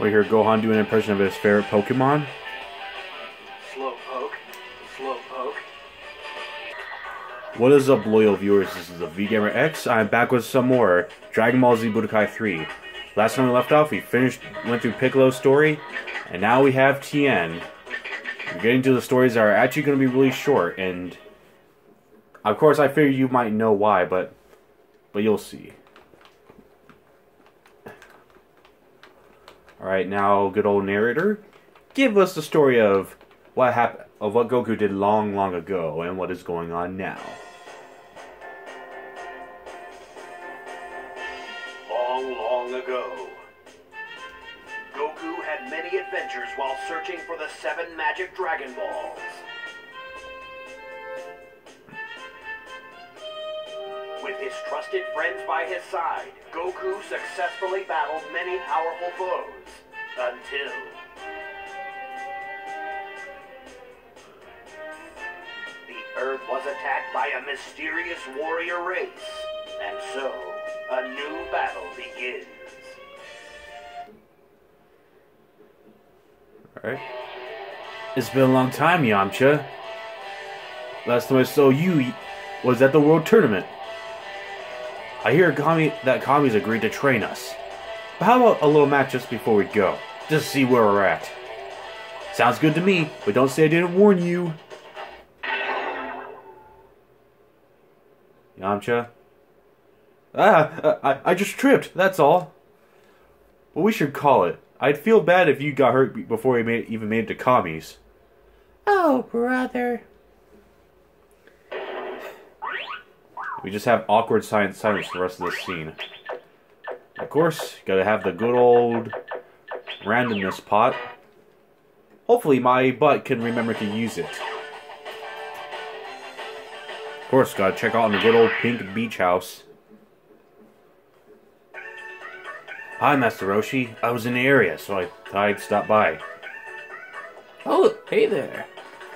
We hear Gohan do an impression of his favorite Pokemon. Slowpoke. Slowpoke. What is up, loyal viewers? This is the VGamer X. I'm back with some more Dragon Ball Z Budokai 3. Last time we left off, we finished, went through Piccolo's story, and now we have Tien. We're getting to the stories that are actually going to be really short, and of course, I figure you might know why, but but you'll see. All right, now, good old narrator, give us the story of what happened, of what Goku did long, long ago, and what is going on now. Long, long ago. Goku had many adventures while searching for the seven magic Dragon Balls. His trusted friends by his side, Goku successfully battled many powerful foes. Until. The Earth was attacked by a mysterious warrior race. And so, a new battle begins. Alright. It's been a long time, Yamcha. Last time I saw you was at the World Tournament. I hear Kami, that Kami's agreed to train us. But how about a little match just before we go? Just to see where we're at. Sounds good to me, but don't say I didn't warn you. Yamcha? Ah, I, I just tripped, that's all. Well, we should call it. I'd feel bad if you got hurt before you made, even made it to Kami's. Oh, brother. We just have awkward silence silence for the rest of this scene. Of course, gotta have the good old randomness pot. Hopefully my butt can remember to use it. Of course, gotta check out the good old pink beach house. Hi, Master Roshi. I was in the area, so I thought I'd stop by. Oh, hey there.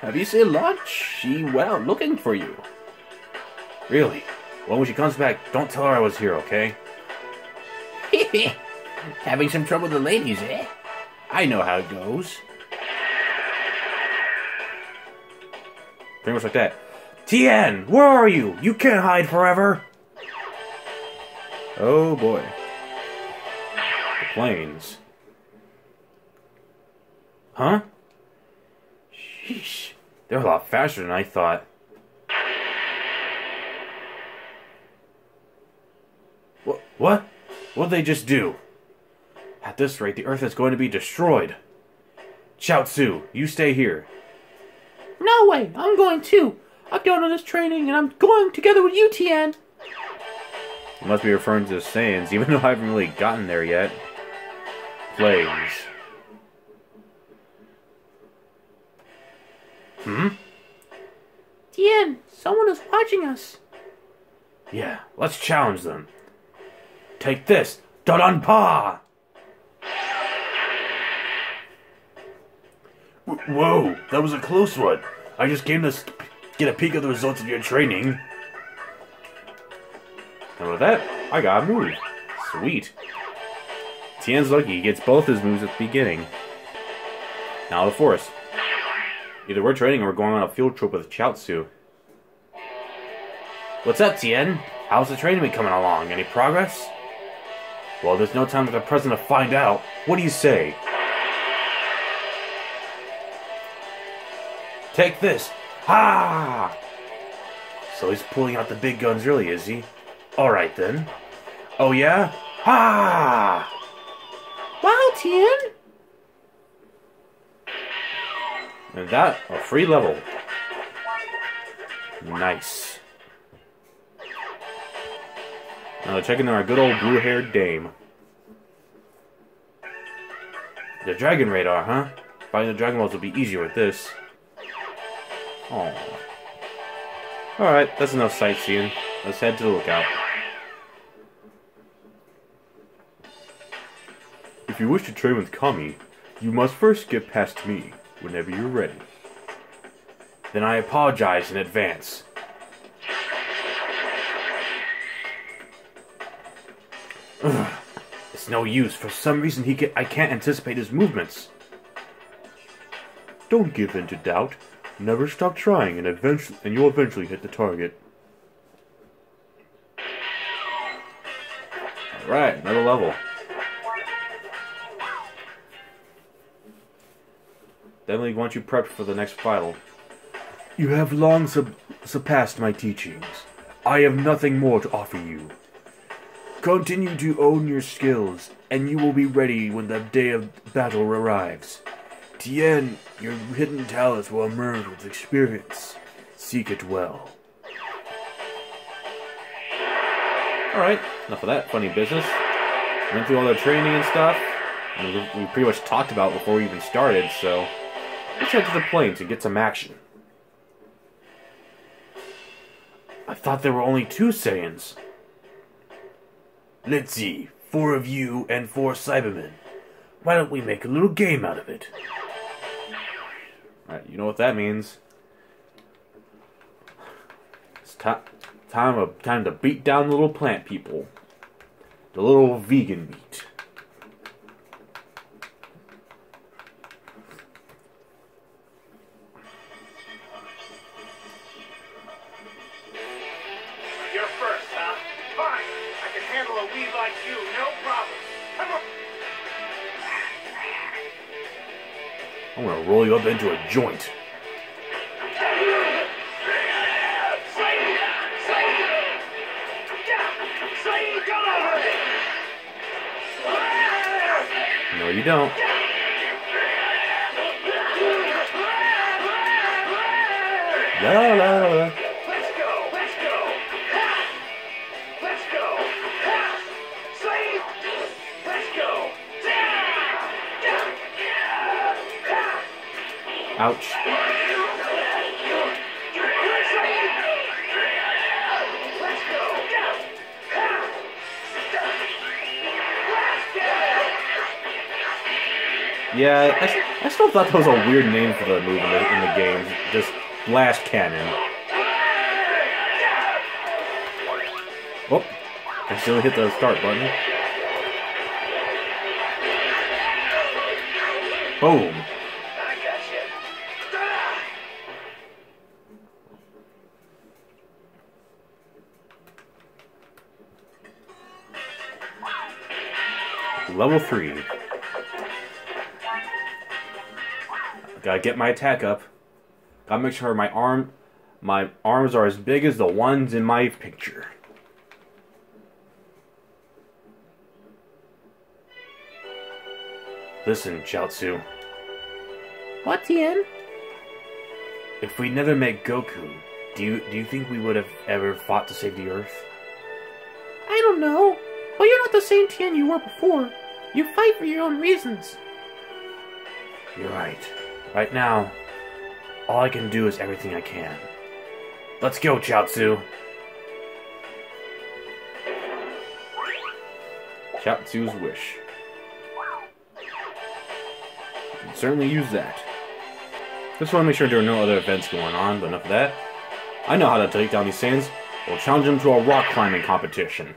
Have you seen Launch? She out looking for you. Really? Well, when she comes back, don't tell her I was here, okay? Having some trouble with the ladies, eh? I know how it goes. Pretty much like that. Tien, where are you? You can't hide forever. Oh boy. The planes. Huh? Sheesh. They're a lot faster than I thought. What? What? What'd they just do? At this rate, the Earth is going to be destroyed. Chaozu, you stay here. No way, I'm going too. I've done all this training and I'm going together with you, Tien. Must be referring to the Saiyans, even though I haven't really gotten there yet. Planes. Hmm? Tien, someone is watching us. Yeah, let's challenge them. Take this, Dun Pa! Whoa, that was a close one. I just came to get a peek of the results of your training. And with that, I got a move. Sweet. Tien's lucky he gets both his moves at the beginning. Now the force. Either we're training or we're going on a field trip with Chaozu. What's up, Tien? How's the training been coming along? Any progress? Well, there's no time for the president to find out. What do you say? Take this! Ha! So he's pulling out the big guns really, is he? Alright then. Oh yeah? Ha! Wow, Tien. And that, a free level. Nice. Uh, now checking on our good old blue-haired dame. The dragon radar, huh? Finding the dragon balls will be easier with this. Oh. Alright, that's enough sightseeing. Let's head to the lookout. If you wish to train with Kami, you must first get past me whenever you're ready. Then I apologize in advance. Ugh, it's no use. For some reason, he can- I can't anticipate his movements. Don't give in to doubt. Never stop trying, and eventually, and you'll eventually hit the target. All right, another level. Definitely want you prepped for the next final. You have long sub- surpassed my teachings. I have nothing more to offer you. Continue to own your skills, and you will be ready when the day of battle arrives. Tien, your hidden talents will emerge with experience. Seek it well. Alright, enough of that funny business. Went through all the training and stuff. And we pretty much talked about before we even started, so let's head to the plains and get some action. I thought there were only two Saiyans. Let's see, four of you and four Saibamen. Why don't we make a little game out of it? You know what that means. It's ti time, of, time to beat down the little plant people. The little vegan meat. Up into a joint. No, you don't. La la Ouch. Yeah, I, I still thought that was a weird name for the move in the, in the game. Just blast cannon. Oh, I still hit the start button. Boom. Level 3. Gotta get my attack up. Gotta make sure my arm my arms are as big as the ones in my picture. Listen, Chiaotzu. What, Tien? If we never met Goku, do you do you think we would have ever fought to save the Earth? I don't know. But you're not the same Tien you were before. You fight for your own reasons. You're right. Right now, all I can do is everything I can. Let's go, Chiaotzu. Chiaotzu's wish. Can certainly use that. Just want to make sure there are no other events going on, but enough of that. I know how to take down these sands. We'll challenge them to a rock climbing competition.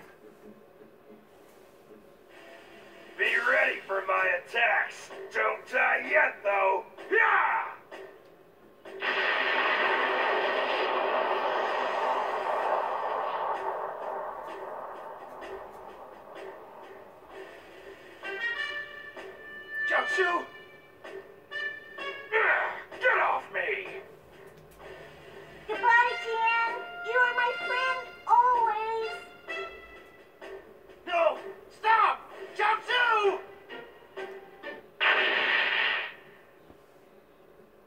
Chiaotzu! Get off me! Goodbye, Tien. You are my friend always. No! Stop! Chiaotzu!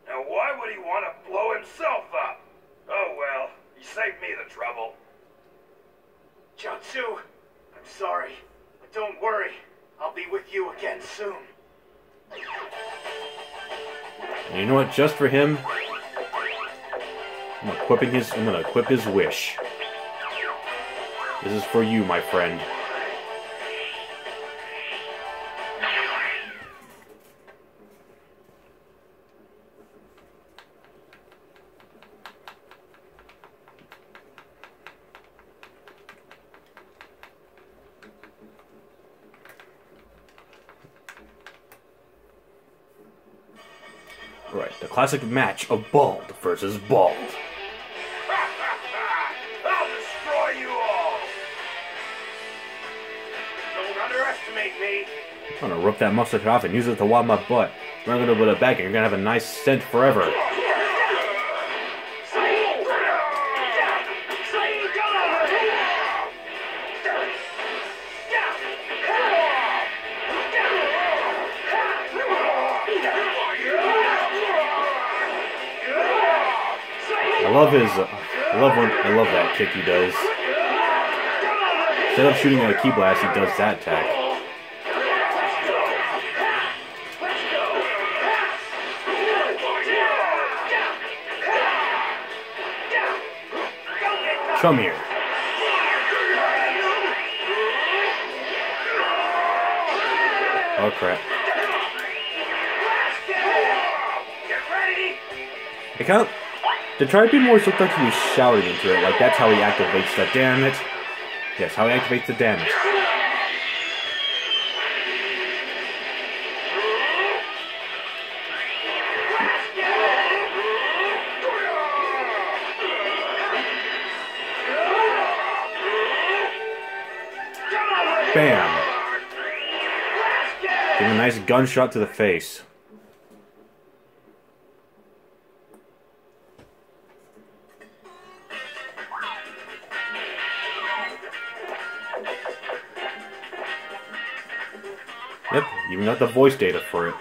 Now, why would he want to blow himself up? Oh well, he saved me the trouble. Chiaotzu, I'm sorry, but don't worry. I'll be with you again soon. And you know what? Just for him, I'm equipping his. I'm gonna equip his wish. This is for you, my friend. Classic match of bald versus bald. I'll destroy you all! Don't underestimate me! I'm gonna rip that mustache off and use it to wipe my butt. Run it with a bag and you're gonna have a nice scent forever. I love his. Uh, I love when. I love that kick he does. Instead of shooting a ki blast, he does that attack. Come here. Oh crap. It kind of. To be more looked like he was shouting into it, like that's how he activates the damn it. Yes, how he activates the damage. Bam! Give a nice gunshot to the face. Yep, even got the voice data for it.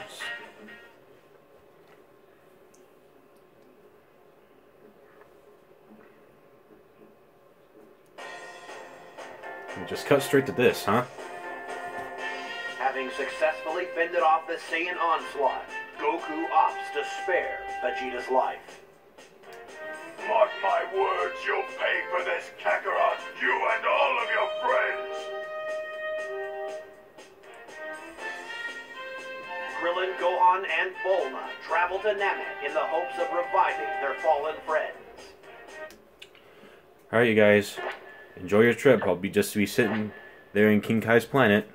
We just cut straight to this, huh? Having successfully fended off the Saiyan onslaught, Goku opts to spare Vegeta's life. Mark my words, you'll pay for this, Kakarot, you and all of your friends! Krillin, Gohan, and Bulma travel to Namek in the hopes of reviving their fallen friends. Alright, you guys. Enjoy your trip. I'll be just be sitting there in King Kai's planet.